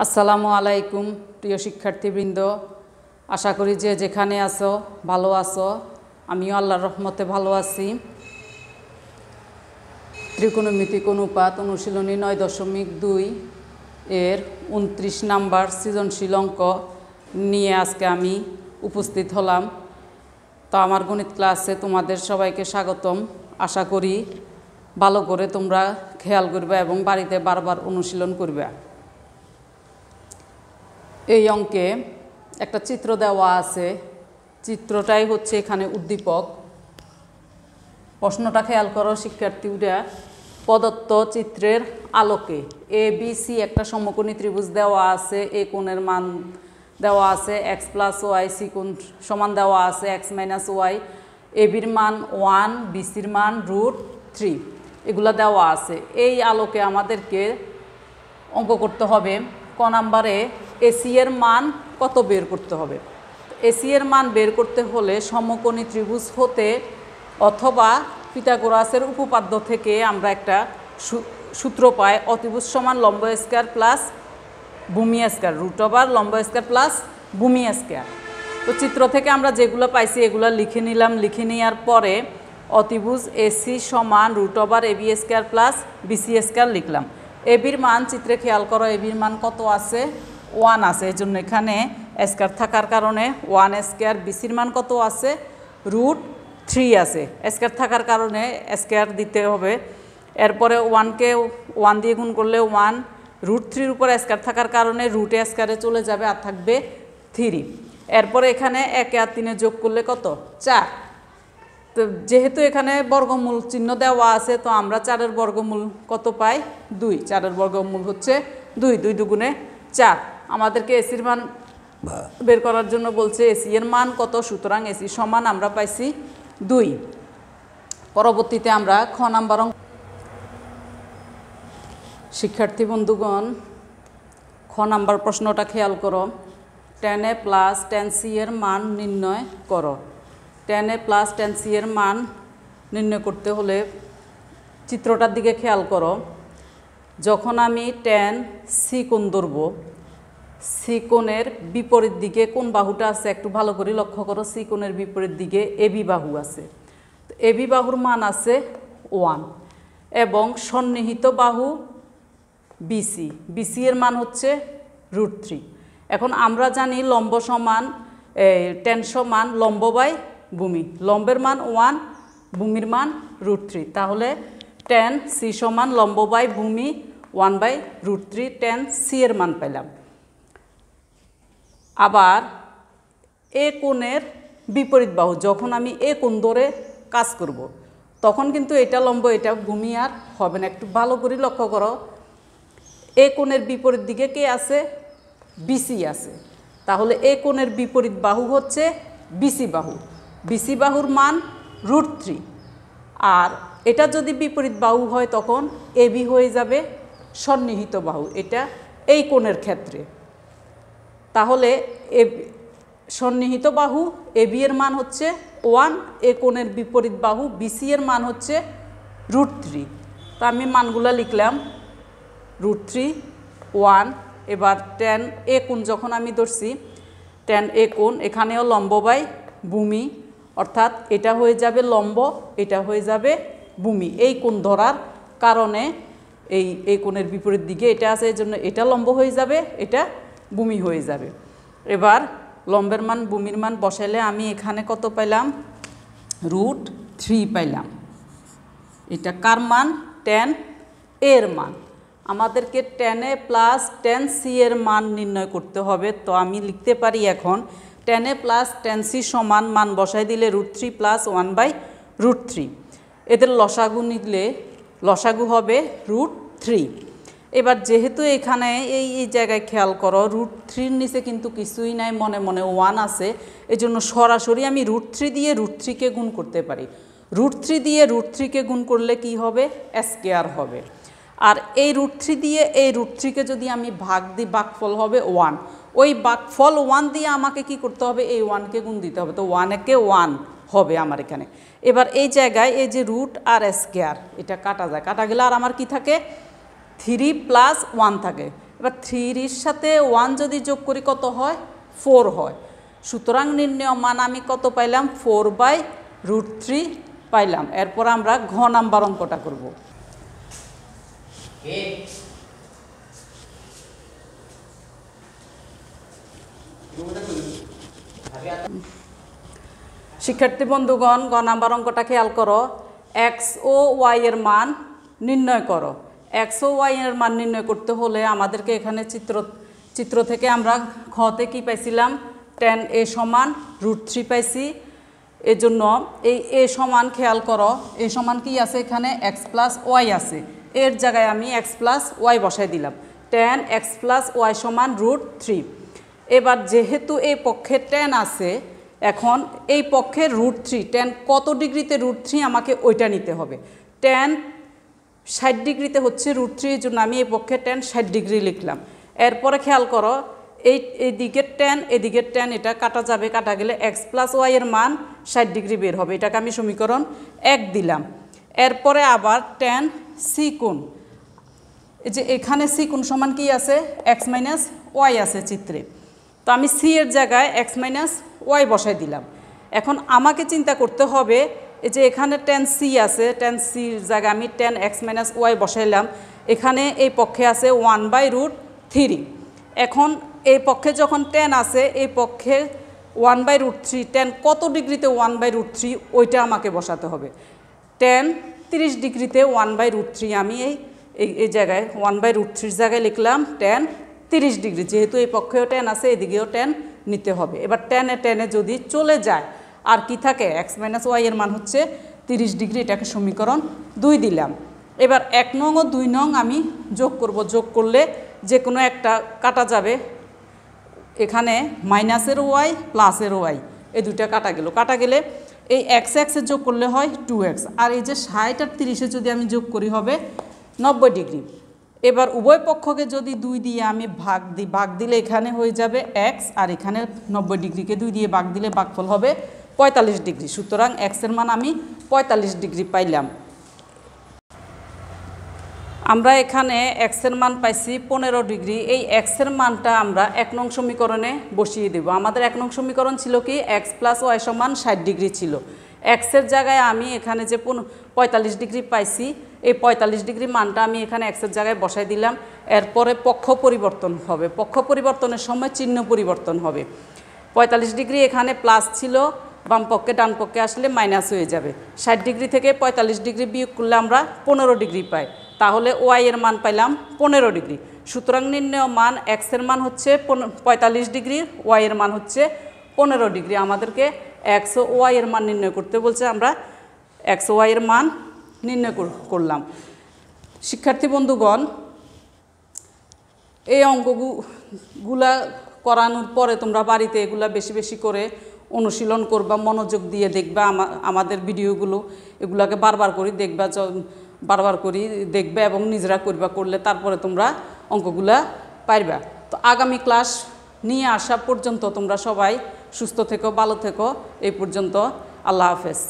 আসসালামু আলাইকুম, প্রিয় শিক্ষার্থীবৃন্দ। আশা করি যে যেখানে আছো, ভালো আছো। আমিও আল্লাহর রহমতে ভালো আছি। ত্রিকোণমিতিক অনুপাত অনুশীলনী নয় দশমিক দুই এর উনত্রিশ নাম্বার সৃজনশীল অঙ্ক নিয়ে আজকে আমি উপস্থিত হলাম। তো আমার গণিত ক্লাসে তোমাদের সবাইকে স্বাগতম। আশা করি ভালো করে তোমরা খেয়াল করবে এবং বাড়িতে বারবার অনুশীলন করবে। এই অঙ্কে একটা চিত্র দেওয়া আছে। চিত্রটাই হচ্ছে এখানে উদ্দীপক। প্রশ্নটা খেয়াল করো শিক্ষার্থীরা প্রদত্ত চিত্রের আলোকে এ বি সি একটা সমকোণী ত্রিভুজ দেওয়া আছে এ কোণের মান দেওয়া আছে এক্স প্লাস ওয়াই সি কোণ সমান দেওয়া আছে এক্স মাইনাস ওয়াই এ বির মান ওয়ান বিসির মান রুট থ্রি এগুলো দেওয়া আছে। এই আলোকে আমাদেরকে অঙ্ক করতে হবে। ক নাম্বারে এসি এর মান কত বের করতে হবে? এসি এর মান বের করতে হলে সমকোণী ত্রিভুজ হতে অথবা পিতাগোরাসের উপপাদ্য থেকে আমরা একটা সূত্র পাই অতিভুজ সমান লম্ব স্কোয়ার প্লাস ভূমি স্কোয়ার, রুট ওভার লম্ব স্কোয়ার প্লাস ভূমি স্কোয়ার। তো চিত্র থেকে আমরা যেগুলো পাইছি এগুলো লিখে নিলাম, লিখে নেওয়ার পরে অতিভুজ এসি সমান root over AB square plus BC square লিখলাম। এবির মান, চিত্রে খেয়াল করো এবির মান কত আছে? ওয়ান আছে, এই জন্য এখানে স্কোয়ার থাকার কারণে ওয়ান স্কোয়ার বিসির মান কত আছে? রুট থ্রি আছে। স্কোয়ার থাকার কারণে স্কোয়ার দিতে হবে। এরপরে ওয়ানকে ওয়ান দিয়ে গুণ করলে ওয়ান রুট থ্রির উপর স্কোয়ার থাকার কারণে রুটে স্কোয়ারে চলে যাবে আর থাকবে থ্রি এরপরে এখানে একে আর তিনে যোগ করলে কত? চার। তো যেহেতু এখানে বর্গমূল চিহ্ন দেওয়া আছে, তো আমরা চারের বর্গমূল কত পাই? দুই। চারের বর্গমূল হচ্ছে দুই। দুই দুগুণে চার। আমাদেরকে এসির মান বের করার জন্য বলছে এসি এর মান কত? সুতরাং এসি সমান আমরা পাইছি দুই। পরবর্তীতে আমরা খ নাম্বার শিক্ষার্থী বন্ধুগণ, খ নাম্বার প্রশ্নটা খেয়াল করো। Tan A plus tan C এর মান নির্ণয় করো। Tan A plus tan C এর মান নির্ণয় করতে হলে চিত্রটার দিকে খেয়াল করো। যখন আমি টেন সি কোণ ধরব সি কোণের বিপরীত দিকে কোন বাহুটা আছে একটু ভালো করে লক্ষ্য করো সি কোণের বিপরীত দিকে এবি বাহু আছে। এবি বাহুর মান আছে ওয়ান এবং সন্নিহিত বাহু বিসি বিসি এর মান হচ্ছে রুট থ্রি। এখন আমরা জানি লম্ব সমান টেন সমান লম্ব বাই ভূমি। লম্বের মান ওয়ান, ভূমির মান রুট থ্রি। তাহলে টেন সি সমান লম্ব বাই ভূমি, one by root three, tan C এর মান পেলাম। আবার এ কোণের বিপরীত বাহু, যখন আমি এ কোণ ধরে কাজ করব। তখন কিন্তু এটা লম্ব, এটা ভূমি আর হবে না। একটু ভালো করে লক্ষ্য করো। এ কোণের বিপরীত দিকে কে আছে? বিসি আছে। তাহলে এ কোণের বিপরীত বাহু হচ্ছে বিসি বাহু। বিসি বাহুর মান রুট থ্রি। আর এটা যদি বিপরীত বাহু হয়, তখন এবি হয়ে যাবে সন্নিহিত বাহু। এটা এই কোণের ক্ষেত্রে। তাহলে এ সন্নিহিত বাহু এ বি এর মান হচ্ছে ওয়ান, এ কোণের বিপরীত বাহু বিসি এর মান হচ্ছে রুট থ্রি। তা আমি মানগুলো লিখলাম, রুট থ্রি, ওয়ান, এবার টেন এ কোণ যখন আমি ধরছি টেন এ কোণ এখানেও লম্ব বাই ভূমি, অর্থাৎ এটা হয়ে যাবে লম্ব, এটা হয়ে যাবে ভূমি। এই কোণ ধরার কারণে এই এই কোণের বিপরীত দিকে এটা আছে এই জন্য এটা লম্ব হয়ে যাবে, এটা ভূমি হয়ে যাবে। এবার লম্বের মান বুমির মান বসাইলে আমি এখানে কত পাইলাম? রুট থ্রি পাইলাম। এটা কার মান? টেন এর মান। আমাদেরকে টেনে প্লাস টেন সি এর মান নির্ণয় করতে হবে। তো আমি লিখতে পারি এখন, টেনে প্লাস টেন সি সমান মান বসাই দিলে root three plus one by root three. এদের লসাগু নিলে, লসাগু হবে রুট থ্রি। এবার যেহেতু এখানে এই এই জায়গায় খেয়াল করো রুট থ্রির নিচে কিন্তু কিছুই নাই, মনে মনে ওয়ান আছে। এই জন্য সরাসরি আমি রুট থ্রি দিয়ে রুট থ্রিকে গুণ করতে পারি। রুট থ্রি দিয়ে রুট থ্রিকে গুণ করলে কি হবে? স্কেয়ার হবে। আর এই রুট থ্রি দিয়ে, এই রুট থ্রিকে যদি আমি ভাগ দিই, বাকফল হবে ওয়ান ওই বাকফল ওয়ান দিয়ে আমাকে কি করতে হবে? এই ওয়ানকে গুণ দিতে হবে। তো ওয়ানকে ওয়ান হবে আমার এখানে। এবার এই জায়গায় এই যে রুট আর স্কেয়ার এটা কাটা যায়। কাটা গেলে আর আমার কি থাকে? থ্রি প্লাস ওয়ান থাকে। এবার থ্রির সাথে ওয়ান যদি যোগ করি কত হয়? ফোর হয়। সুতরাং নির্ণয় মান আমি কত পাইলাম? ফোর বাই রুট থ্রি পাইলাম। এরপর আমরা ঘ নাম্বার অঙ্কটা করব। শিক্ষার্থী বন্ধুগণ গ নাম্বার অঙ্কটা খেয়াল করো। এক্স ও ওয়াই এর মান নির্ণয় করো। এক্স ও ওয়াই এর মান নির্ণয় করতে হলে আমাদেরকে এখানে চিত্র চিত্র থেকে আমরা খতে কি পাইছিলাম? টেন এ সমান রুট থ্রি পাইছি। এজন্য এই এ সমান খেয়াল করো এ সমান কি আছে এখানে? এক্স প্লাস ওয়াই আছে। এর জায়গায় আমি এক্স প্লাস ওয়াই বসাই দিলাম। টেন এক্স প্লাস ওয়াই সমান রুট থ্রি এবার যেহেতু এই পক্ষে টেন আছে, এখন এই পক্ষে রুট থ্রি টেন কত ডিগ্রিতে রুট থ্রি আমাকে ওইটা নিতে হবে। টেন ষাট ডিগ্রিতে হচ্ছে রুট থ্রি জন্য আমি এই পক্ষে টেন ষাট ডিগ্রি লিখলাম। এরপরে খেয়াল করো, এই এই দিকের টেন এদিকের টেন এটা কাটা যাবে, কাটা গেলে এক্স প্লাস ওয়াই এর মান ষাট ডিগ্রি বের হবে। এটাকে আমি সমীকরণ এক দিলাম। এরপরে আবার টেন সি কোণ। এই যে এখানে সি কোণ সমান কি আছে? এক্স মাইনাস ওয়াই আছে চিত্রে। তো আমি সি এর জায়গায় এক্স মাইনাস ওয়াই বসাই দিলাম। এখন আমাকে চিন্তা করতে হবে এই যে এখানে টেন সি আছে টেন সির জায়গায় আমি টেন এক্স মাইনাস ওয়াই বসাইলাম, এখানে এই পক্ষে আছে ওয়ান বাই রুট থ্রি এখন এই পক্ষে যখন টেন আছে, এই পক্ষে one by root three tan কত ডিগ্রিতে ওয়ান বাই রুট থ্রি ওইটা আমাকে বসাতে হবে। টেন তিরিশ ডিগ্রিতে ওয়ান বাই রুট থ্রি আমি এই, এই- জায়গায় ওয়ান বাই রুট থ্রির জায়গায় লিখলাম টেন তিরিশ ডিগ্রি। যেহেতু এই পক্ষেও টেন আছে, এদিকেও টেন নিতে হবে। এবার টেনে টেনে যদি চলে যায় আর কি থাকে? এক্স মাইনাস ওয়াই এর মান হচ্ছে তিরিশ ডিগ্রি, এটাকে সমীকরণ দুই দিলাম। এবার এক নং ও দুই নং আমি যোগ করব। যোগ করলে যে কোনো একটা কাটা যাবে। এখানে মাইনাসের ওয়াই প্লাসের ওয়াই এই দুইটা কাটা গেল। কাটা গেলে এই এক্স এক্সের যোগ করলে হয় টু এক্স আর এই যে ষাট আর তিরিশে যদি আমি যোগ করি হবে নব্বই ডিগ্রি। এবার উভয় পক্ষকে যদি দুই দিয়ে আমি ভাগ দিই ভাগ দিলে এখানে হয়ে যাবে এক্স আর এখানে নব্বই ডিগ্রিকে দুই দিয়ে ভাগ দিলে ভাগফল হবে পঁয়তাল্লিশ ডিগ্রি, সুতরাং এক্সের মান আমি পঁয়তাল্লিশ ডিগ্রি পাইলাম। আমরা এখানে এক্সের মান পাইছি পনেরো ডিগ্রি, এই এক্সের মানটা আমরা এক নং সমীকরণে বসিয়ে দেব। আমাদের এক নং সমীকরণ ছিল কি? এক্স প্লাস ওয়াই সমান ষাট ডিগ্রি ছিল। এক্সের জায়গায় আমি এখানে যে পঁয়তাল্লিশ ডিগ্রি পাইছি, এই পঁয়তাল্লিশ ডিগ্রি মানটা আমি এখানে এক্সের জায়গায় বসাই দিলাম। এরপরে পক্ষ পরিবর্তন হবে। পক্ষ পরিবর্তনের সময় চিহ্ন পরিবর্তন হবে। পঁয়তাল্লিশ ডিগ্রি এখানে প্লাস ছিল বাম পক্ষে ডান পক্ষে আসলে মাইনাস হয়ে যাবে। ষাট ডিগ্রি থেকে পঁয়তাল্লিশ ডিগ্রি বিয়োগ করলে আমরা পনেরো ডিগ্রি পাই। তাহলে ওয়াই এর মান পাইলাম পনেরো ডিগ্রি। সুতরাং নির্ণয় মান এক্সের মান হচ্ছে পঁয়তাল্লিশ ডিগ্রি, ওয়াই এর মান হচ্ছে পনেরো ডিগ্রি। আমাদেরকে এক্স ওয়াই এর মান নির্ণয় করতে বলছে আমরা। এক্স ওয়াই এর মান নির্ণয় করলাম। শিক্ষার্থী বন্ধুগণ, এই অঙ্কগুলা করানোর পরে তোমরা বাড়িতে এগুলা বেশি বেশি করে অনুশীলন করবা, মনোযোগ দিয়ে দেখবা আমাদের ভিডিওগুলো, এগুলাকে বারবার করে দেখবা বারবার করি দেখবে এবং নিজেরা করবা, করলে তারপরে তোমরা অঙ্কগুলা পারবা তো আগামী ক্লাস নিয়ে আসা পর্যন্ত তোমরা সবাই সুস্থ থেকো, ভালো থেকো, এই পর্যন্ত আল্লাহ হাফেজ।